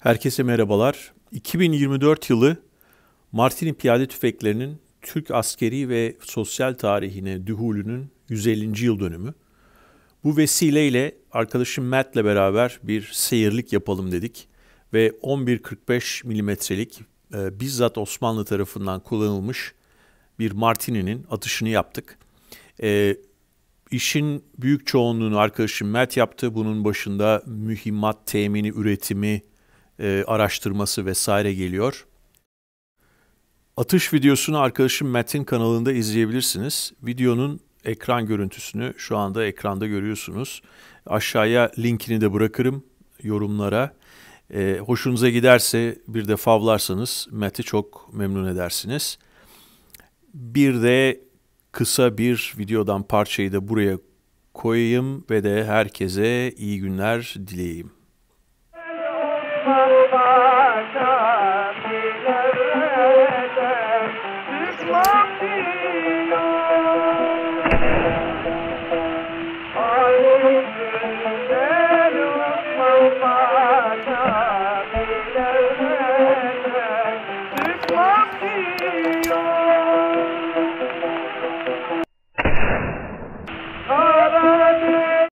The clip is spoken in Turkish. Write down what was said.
Herkese merhabalar. 2024 yılı Martini piyade tüfeklerinin Türk askeri ve sosyal tarihine dühulünün 150. yıl dönümü. Bu vesileyle arkadaşım Matt'le beraber bir seyirlik yapalım dedik ve 11.45 milimetrelik e, bizzat Osmanlı tarafından kullanılmış bir Martini'nin atışını yaptık. E, işin büyük çoğunluğunu arkadaşım Matt yaptı. Bunun başında mühimmat temini, üretimi, e, araştırması vesaire geliyor. Atış videosunu arkadaşım Matt'in kanalında izleyebilirsiniz. Videonun ekran görüntüsünü şu anda ekranda görüyorsunuz. Aşağıya linkini de bırakırım yorumlara. E, hoşunuza giderse bir de favlarsanız Matt'i çok memnun edersiniz. Bir de kısa bir videodan parçayı da buraya koyayım ve de herkese iyi günler dileyeyim.